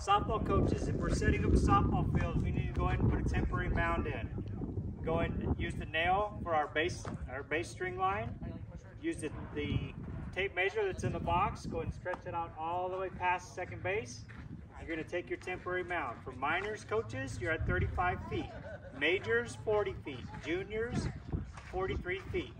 Softball coaches, if we're setting up a softball field, we need to go ahead and put a temporary mound in. Go ahead and use the nail for our base, our base string line. Use the, the tape measure that's in the box. Go ahead and stretch it out all the way past second base. You're gonna take your temporary mound. For minors coaches, you're at 35 feet. Majors, 40 feet. Juniors, 43 feet.